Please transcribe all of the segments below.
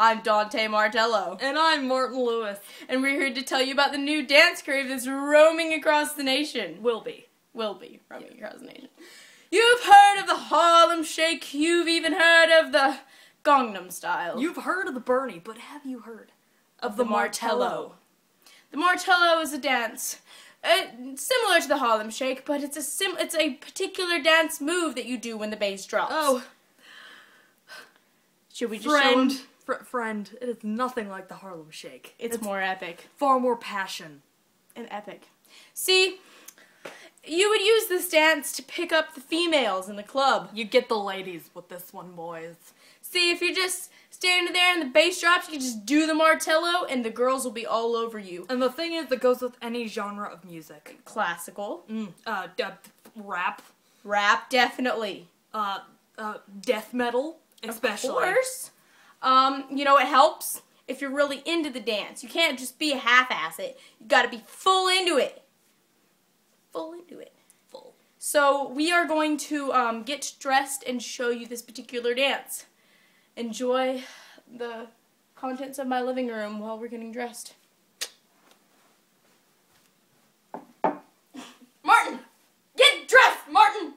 I'm Dante Martello. And I'm Martin Lewis. And we're here to tell you about the new dance craze that's roaming across the nation. Will be. Will be roaming yeah. across the nation. You've heard of the Harlem Shake. You've even heard of the Gangnam Style. You've heard of the Bernie, but have you heard of, the, the Martello? The Martello is a dance uh, similar to the Harlem Shake, but it's a sim it's a particular dance move that you do when the bass drops. Oh. Should we just friend, fr friend, it is nothing like the Harlem Shake. It's, it's more epic. Far more passion. And epic. See, you would use this dance to pick up the females in the club. You get the ladies with this one, boys. See, if you're just standing there and the bass drops, you can just do the martello and the girls will be all over you. And the thing is, it goes with any genre of music. Classical. Mm, uh, rap. Rap, definitely. Uh, uh, death metal, especially. Of course. Um, you know, it helps if you're really into the dance. You can't just be a half-ass it. You gotta be full into it. Full into it. Full. So we are going to um, get dressed and show you this particular dance enjoy the contents of my living room while we're getting dressed. Martin! Get dressed, Martin!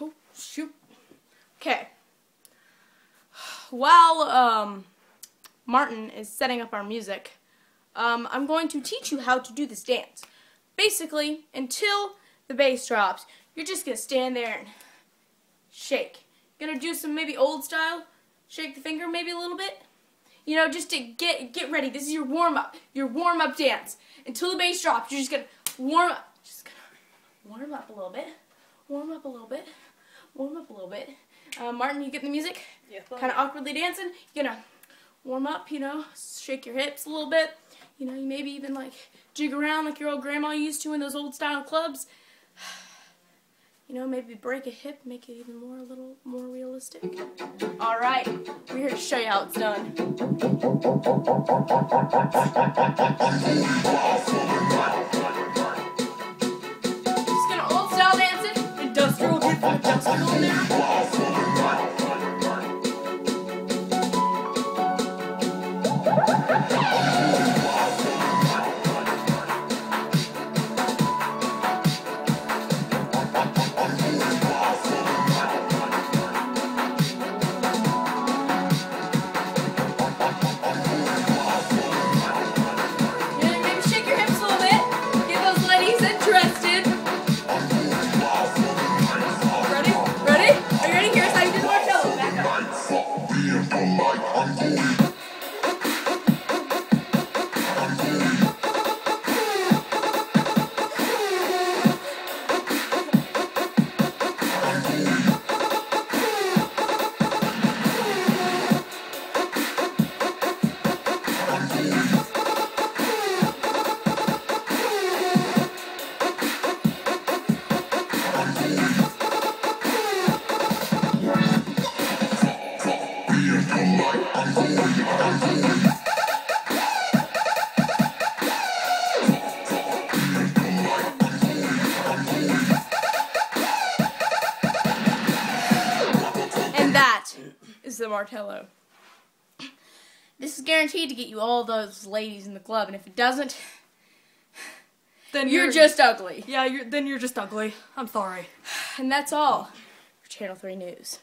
Oh, shoot. Okay. While um, Martin is setting up our music, um, I'm going to teach you how to do this dance. Basically, until the bass drops, you're just going to stand there and shake. Going to do some maybe old style, shake the finger maybe a little bit. You know, just to get get ready. This is your warm-up, your warm-up dance. Until the bass drops, you're just going to warm up. Just going to warm up a little bit warm up a little bit, warm up a little bit. Uh, Martin, you get the music? Yeah. Kind of awkwardly dancing. You're gonna warm up, you know, shake your hips a little bit. You know, you maybe even like jig around like your old grandma used to in those old style clubs. You know, maybe break a hip, make it even more a little more realistic. All right, we're here to show you how it's done. is the Martello. This is guaranteed to get you all those ladies in the club, and if it doesn't, then you're, you're just ugly. Yeah, you're, then you're just ugly. I'm sorry. And that's all for Channel 3 News.